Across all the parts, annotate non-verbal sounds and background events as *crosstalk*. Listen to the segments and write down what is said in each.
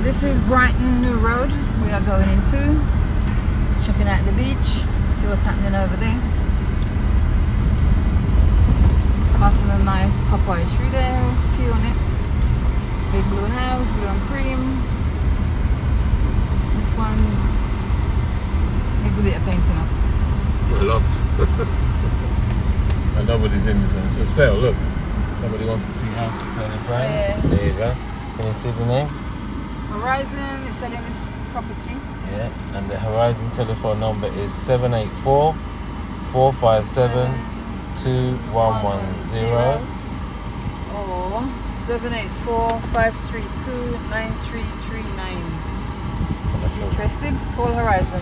This is Brighton New Road. We are going into. Checking out the beach. See what's happening over there. Passing a nice papaya tree there. Few on it. Big blue house, blue and cream. This one needs a bit of painting up. A lot. *laughs* and nobody's in this one. It's for sale. Look. Somebody wants to see house for sale in Brighton. Yeah. There you go. Can you see the name? Horizon is selling this property. Yeah. And the Horizon telephone number is 784 457 2110. or 784-532-9339. If you're interested, call Horizon.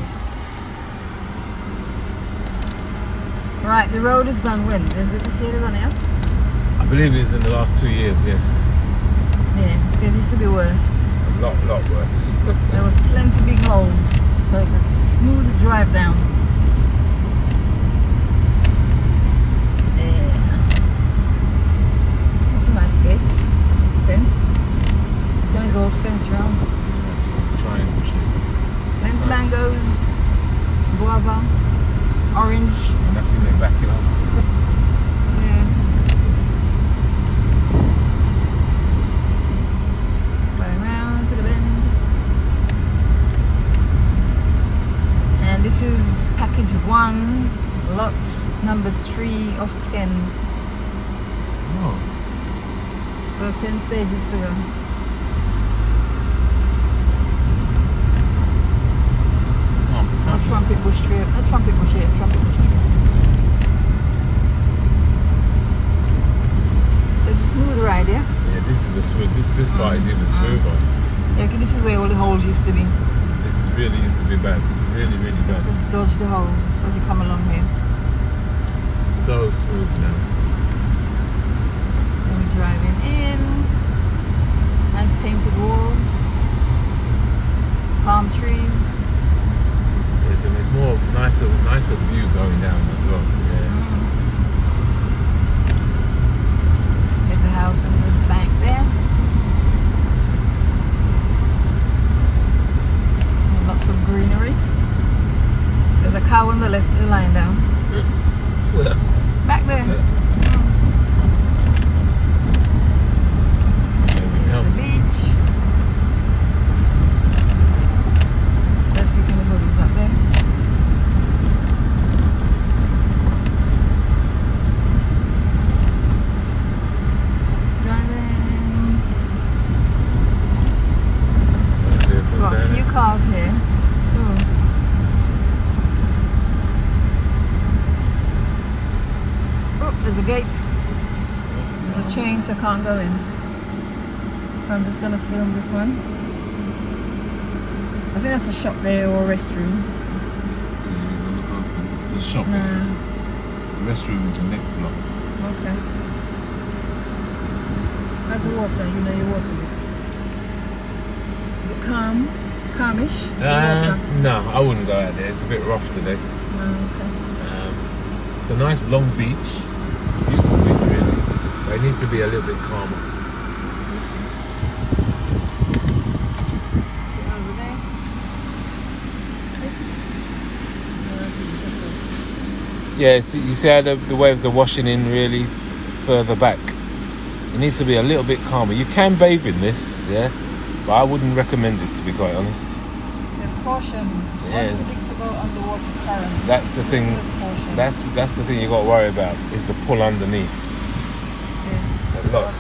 Right, the road is done when? Is it this year done it? I believe it's in the last two years, yes. Yeah, because it used to be worse. Lot, lot worse. *laughs* There was plenty big holes, so it's a smooth drive down. Yeah. That's a nice gate. Fence. This one is all fence round. Triangle shape. Plenty Nice. mangoes, guava, orange. And that's in their backyard. 1, lots number 3 of 10. Oh. So 10 stages to go. Oh, a trumpet bush trip. A trumpet bush a trumpet bush trip. It's a smooth ride, yeah? Yeah, this is a smooth, this, this part mm. is even smoother. Yeah, this is where all the holes used to be. Really used to be bad. Really, really You bad. have to dodge the holes as you come along here. So smooth now. Then we're driving in. Nice painted walls. Palm trees. Yes, and it's more nicer, nicer view going down as well. Yeah. There's a house on the bank there. And lots of greenery. There's a cow on the left, lying down. Well, Back there. there we There's go. the beach. Let's see if anybody's up there. Driving. Vehicles Got a down few there. cars here. Ooh. Oh, there's a gate. There's a chain, so I can't go in. So I'm just gonna film this one. I think that's a shop there or a restroom. It's a shop. No. The restroom is the next block. Okay. How's the water? You know your water bit. Is it calm? Calmish? Uh, no, I wouldn't go out there. It's a bit rough today. Oh, okay. Um, it's a nice long beach, beautiful beach really, but it needs to be a little bit calmer. Let's see. See over there? See? It's not at all. Yeah, see, you see how the, the waves are washing in really further back. It needs to be a little bit calmer. You can bathe in this, yeah, but I wouldn't recommend it to be quite honest. It says caution. Yeah. Unpredictable underwater currents. That's the thing. That's that's the thing you got to worry about is the pull underneath. Yeah. A lot,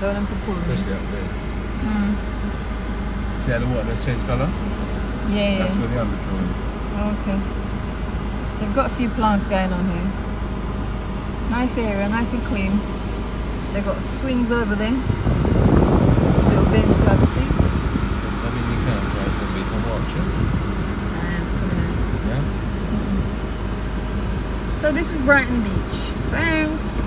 Don't them to pull me. especially up there. Mm. See how the water has changed colour? Yeah. That's where the undertow is. Okay. They've got a few plants going on here. Nice area, nice and clean. They've got swings over there. Little bench to have a seat. I mean, you can drive and we can watch it. And coming out. Yeah. So this is Brighton Beach. Thanks.